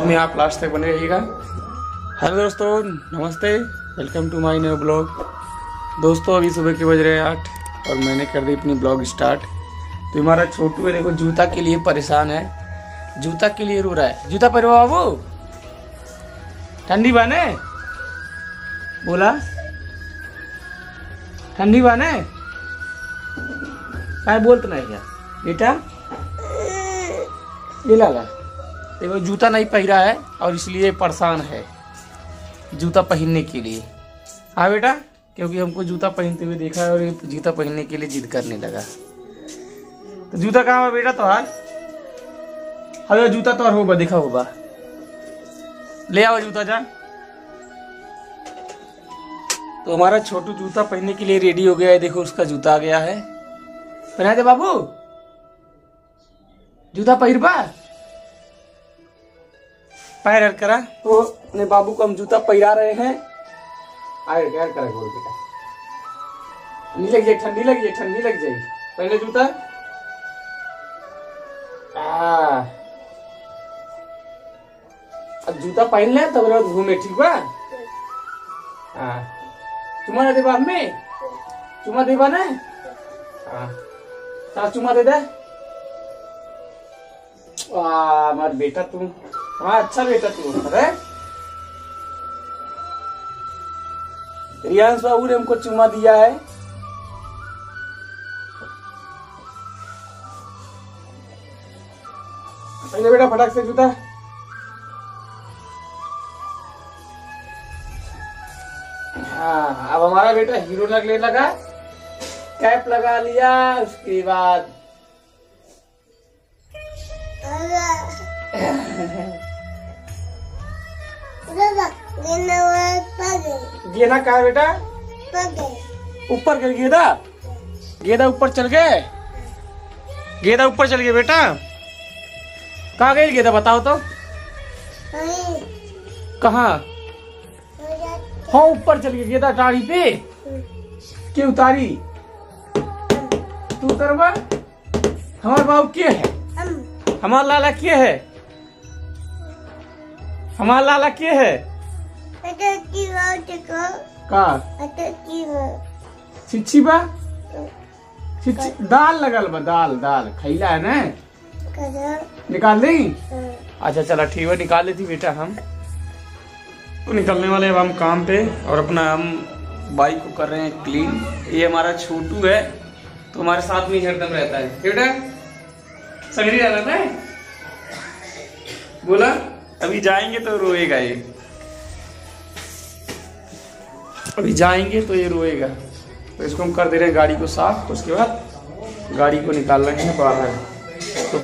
में आप लास्ट तक बने रहिएगा। हेलो दोस्तों, नमस्ते। Welcome to my new blog. दोस्तों, अभी सुबह के बज रहे हैं आठ और मैंने कर दी अपनी ब्लॉग स्टार्ट। तो हमारा छोटू है, देखो, जूता के लिए परेशान है। जूता के लिए रो रहा है। जूता पहनो बाबू ठंडी बाने बोला। ठंडी बाने काय बोलत नहीं क्या बेटा। ये लाला देखो, जूता नहीं पहना है और इसलिए परेशान है जूता पहनने के लिए। हाँ बेटा, क्योंकि हमको जूता पहनते हुए देखा है और जूता पहनने के लिए जिद करने लगा। तो जूता कहाँ है बेटा हार अरे जूता तो होगा, देखा होगा। ले आओ जूता जा। तो हमारा छोटू जूता पहनने के लिए रेडी हो गया है, देखो उसका जूता आ गया है। पहना दे बाबू। जूता पहिर बा पैर करा तो अपने बाबू को हम जूता पहिरा रहे हैं। आए गैर करा गोल बेटा ठंडी लग जाए, ठंडी लग जाए, ठंडी लग जाए। पहले जूता। अब जूता पहन ले, तब रोज घूमे, ठीक बा? हाँ चुमा दे देबा हमें चुमा देबा ना? हाँ चुमा दे दे। वाह हमार बेटा तू। हाँ अच्छा बेटा तू अरे रियांश बाबू ने हमको चुमा दिया है। पहले बेटा फटाक से जूता। हाँ अब हमारा बेटा हीरो लगने लगा। कैप लगा लिया उसके बाद। गेना कहा बेटा? ऊपर कर गेदा? गेदा ऊपर चल गए? गेदा ऊपर चल गए बेटा। कहाँ गई गेदा बताओ तो। कहा? हाँ ऊपर चल गए गेदा टाड़ी पे। के उतारी? तू उतरवा हमार बाबू के है? हमार लाला के है? हमार लाला के है? का? छिच्छी बा? दाल लगल बा दाल दाल। खैला है ना? निकाल दी? अच्छा चला ठीक है निकाल लेती बेटा हम। तो निकलने वाले अब हम काम पे और अपना हम बाइक को कर रहे हैं क्लीन। ये हमारा छोटू है तो हमारे साथ में हरदम रहता है। बेटा? सगरी रहना ना बोला? अभी जाएँगे तो रोएगा ये। अभी जाएँगे तो ये रोएगा। तो इसको हम कर दे रहे हैं गाड़ी को साफ़, उसके बाद गाड़ी को निकाल रहे हैं बाहर। तो